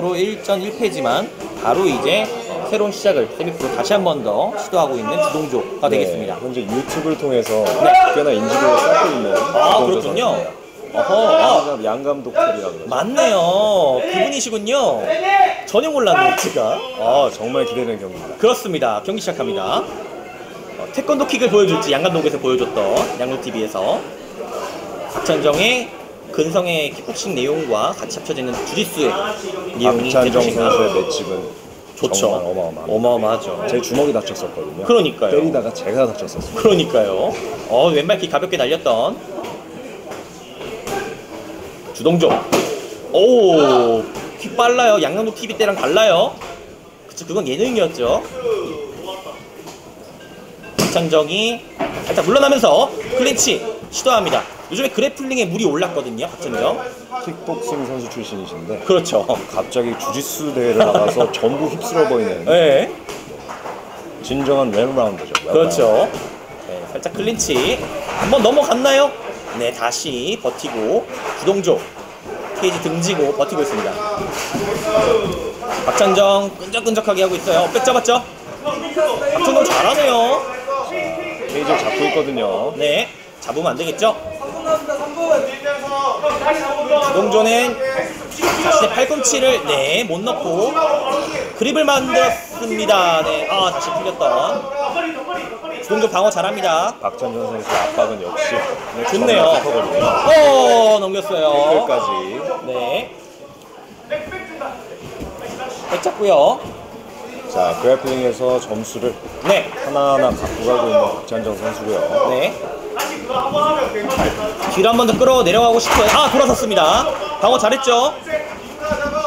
세미프로 1전 1패지만 바로 이제 어, 새로운 시작을 세미프로 다시 한 번 더 시도하고 있는 주동조가 되겠습니다. 네, 현재 유튜브를 통해서 꽤나 인지도를 쌓고 있는 아 주동조 그렇군요. 어허, 아, 양감, 양감독들이라고 그러죠. 맞네요. 그분이시군요. 전혀 몰랐네요, 제가. 아 정말 기대되는 경기입니다. 그렇습니다. 경기 시작합니다. 어, 태권도 킥을 보여줄지 양감독에서 보여줬던 양로TV에서 박찬정의 근성의 킥복싱 내용과 같이 합쳐지는 주짓수의 내용이 박찬정? 선수의 맷집은 좋죠. 정말 어마어마합니다. 어마어마하죠. 제 주먹이 다쳤었거든요. 그러니까요. 때리다가 제가 다쳤었습니다. 그러니까요. 어, 왼발킥 가볍게 날렸던 주동조. 오, 킥 빨라요. 양양도 TV 때랑 달라요. 그쵸, 그건 예능이었죠. 박찬정이 살짝 물러나면서 클린치 시도합니다. 요즘에 grappling에 물이 올랐거든요, 박찬정. 킥복싱 선수 출신이신데 그렇죠. 갑자기 주짓수 대회를 나가서 전부 휩쓸어 보이는 네, 진정한 well-round죠. Well-round. 그렇죠. 네, 살짝 클린치. 한번 넘어갔나요? 네, 다시 버티고 주동조 케이지 등지고 버티고 있습니다. 박찬정 끈적끈적하게 하고 있어요. 백 잡았죠? 박찬정 잘하네요. 케이지를 잡고 있거든요. 네, 잡으면 안 되겠죠? 주동조는 자신의 팔꿈치를 네, 못 넣고 그립을 만들었습니다. 네, 아 다시 풀렸던 주동조 방어 잘합니다. 박찬전 선수의 압박은 역시 좋네요. 어 넘겼어요. 끝까지 네. 백 잡고요. 자 그래플링에서 점수를 네, 하나하나 갖고 가고 있는 박찬정 선수고요. 네. 뒤로 한 번 더 끌어 내려가고 싶어요. 아 돌아섰습니다. 방어 잘했죠?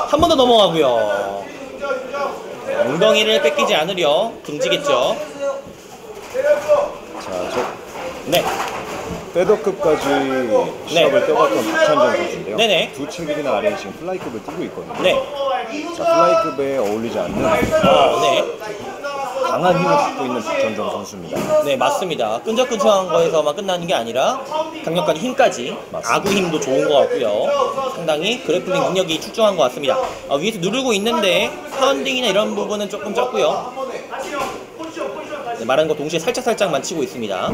한 번 더 넘어가고요. 엉덩이를 뺏기지 않으려 등지겠죠? 자 저 네, 페더급까지 시합을 뛰어갔던 박찬정 선수인데요. 네네. 두 체급이나 아래에 지금 플라이급을 뛰고 있거든요. 네, 자 플라이급에 어울리지 않는 어, 네. 강한 힘을 갖고 있는 박찬정 선수입니다. 네 맞습니다. 끈적끈적한 거에서만 끝나는 게 아니라 강력한 힘까지 맞습니다. 아구 힘도 좋은 것 같고요. 상당히 grappling 능력이 출중한 것 같습니다. 아, 위에서 누르고 있는데 pounding이나 이런 부분은 조금 적고요. 네, 말하는 거 동시에 살짝 살짝만 치고 있습니다.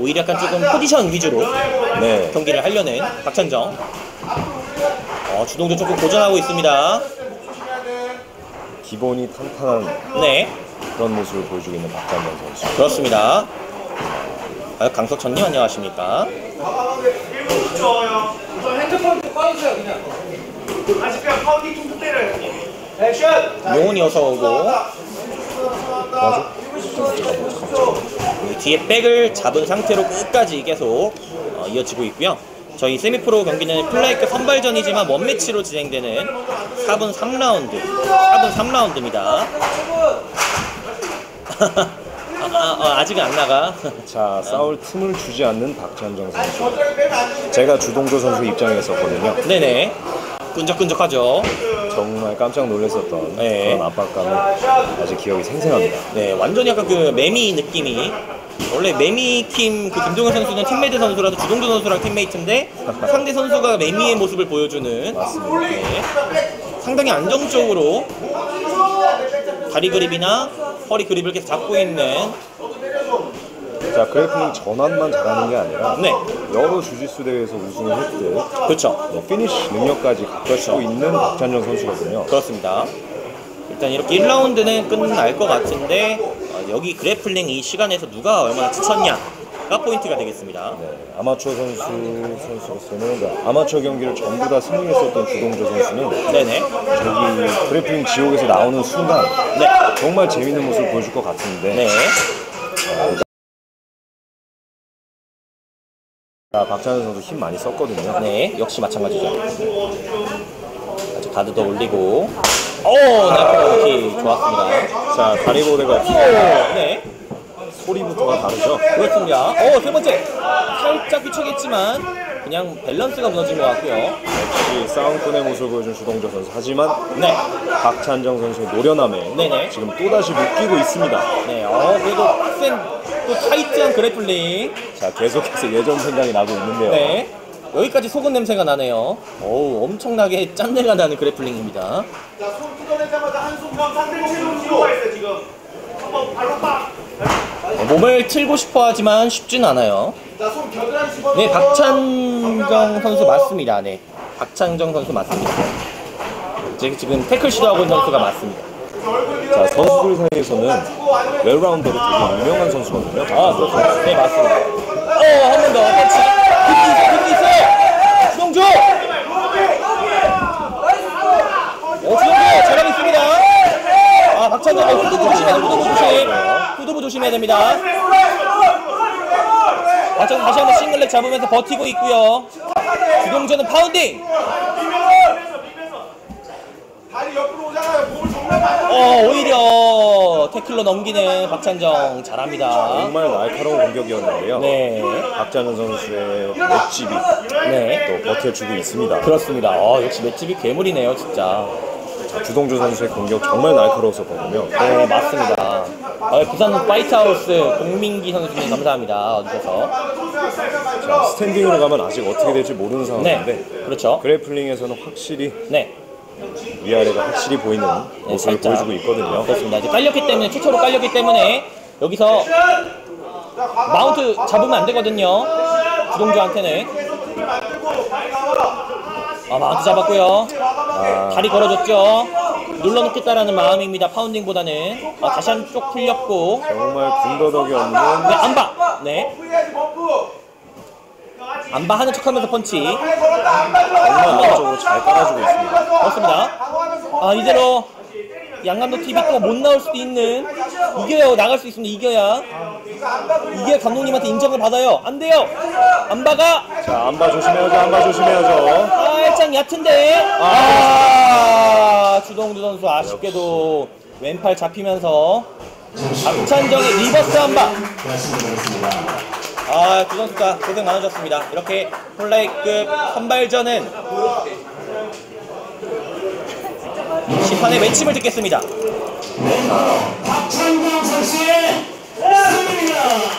오히려 약간 조금 포지션 위주로 네. 경기를 하려는 박찬정. 어, 주동조 조금 고전하고 있습니다. 기본이 탄탄한 네 그런 모습을 보여주고 있는 박찬정 선수. 그렇습니다. 아, 강석천님 안녕하십니까? 핸드폰 좀 꺼주세요 그냥 다시 그냥 파운딩 좀 때려요 액션 용훈이 어서 오고 이 뒤에 백을 잡은 상태로 끝까지 계속 어, 이어지고 있고요. 저희 세미프로 경기는 플라이급 선발전이지만 원매치로 진행되는 4분 3라운드, 4분 3라운드입니다. 아, 직은안 나가. 자 싸울 틈을 주지 않는 박찬정 선수. 제가 주동조 선수 입장에 있었거든요. 네네. 끈적끈적하죠. 정말 깜짝 놀랐었던 네. 그런 압박감을 아직 기억이 생생합니다. 네, 완전히 약간 그 매미 느낌이 원래 매미킴 그 김동현 선수는 팀메이트 선수라도 주동조 선수랑 팀메이트인데 상대 선수가 매미의 모습을 보여주는. 네, 상당히 안정적으로 다리 그립이나 허리 그립을 계속 잡고 있는 자 그래플링 전환만 잘하는 게 아니라 네, 여러 주짓수 대회에서 우승을 했듯 그렇죠. 네, 피니쉬 능력까지 갖추고 있는 박찬정 선수거든요. 그렇습니다. 일단 이렇게 1라운드는 끝날 것 같은데 어, 여기 grappling 이 시간에서 누가 얼마나 지쳤냐가 포인트가 되겠습니다. 네, 아마추어 선수 선수로서는 그 아마추어 경기를 전부 다 승리했었던 주동조 선수는 네네. 저기 grappling 지옥에서 나오는 순간 네. 정말 재밌는 모습을 보여줄 것 같은데 네. 자, 박찬현 선수 힘 많이 썼거든요. 네, 역시 마찬가지죠. 아직 가드 더 올리고. 오, 나이키 좋았습니다. 자 다리 보대가 오, 네, 소리부터가 다르죠. 그렇습니다. 오, 세 번째. 살짝 휘청했지만 그냥 밸런스가 무너진 것 같고요. 역시 싸움꾼의 모습을 보여준 주동조 선수. 하지만 네, 박찬정 선수의 노련함에 네네. 지금 또다시 묶이고 있습니다. 네, 어, 그래도 센, 또 타이트한 그래플링. 자 계속해서 예전 생각이 나고 있는데요. 네, 여기까지 속은 냄새가 나네요. 어우, 엄청나게 짠내가 나는 그래플링입니다. 자, 손 뜯어내자마자 한손 상대 체중 뒤로가 있어 지금. 한번 발로 빡. 몸을 틀고 싶어 하지만 쉽진 않아요. 자, 손 겨드랑이 집어넣어. 네, 박찬정 선수 맞습니다. 네. 박찬정 선수 맞습니다. 지금, 지금 태클 시도하고 있는 선수가 맞습니다. 자. 선수들 사이에서는 웰라운더로 되게 유명한 선수거든요. 아. 네, 맞습니다. 어, 한 번 더. 펀치. 어, 주동주 잘하고 있습니다. 아, 박찬정 후두부 조심해야 돼, 후두부 조심. 후두부 조심해야 됩니다. 박찬정 다시 한번 싱글렉 잡으면서 버티고 있고요. 주동주는 파운딩. 어, 오히려 태클로 넘기는 박찬정 잘합니다. 정말 날카로운 공격이었는데요. 네. 박찬정 선수의 맷집이 네. 또 버텨주고 있습니다. 그렇습니다. 어, 역시 맷집이 괴물이네요, 진짜. 주동조 선수의 공격 정말 날카로웠었거든요. 네, 맞습니다. 어, 부산 파이트하우스 공민기 선수님 감사합니다. 와주셔서. 자, 스탠딩으로 가면 아직 어떻게 될지 모르는 네, 상황인데 그렇죠. grappling에서는 확실히 네, 위아래가 확실히 보이는 모습을 살짝. 보여주고 있거든요. 그렇습니다. 이제 깔렸기 때문에, 최초로 깔렸기 때문에 여기서 마운트 잡으면 안 되거든요. 주동주한테는. 아, 마운트 잡았고요. 아, 다리 걸어줬죠. 눌러놓겠다라는 마음입니다. 파운딩보다는. 아, 다시 한쪽 풀렸고. 정말 군더더기 없는 네, 안바. 네. 안바 하는 척하면서 펀치. 맞아. 정말 안쪽으로 잘 깔아주고 있습니다. 그렇습니다. 아 이대로 양감독 TV 또 못 나올 수도 있는 이겨야 나갈 수 있습니다. 이겨야 이겨야 감독님한테 인정을 받아요. 안 돼요. 안바가 자, 안바 조심해야죠. 안바 조심해야죠. 살짝 얕은데 아 주동조 선수 아쉽게도 왼팔 잡히면서 박찬정의 reverse armbar 아 두 선수 다 고생 많으셨습니다. 이렇게 플라이급 선발전은 심판의 외침을 듣겠습니다. 박찬경 선수의 승리입니다.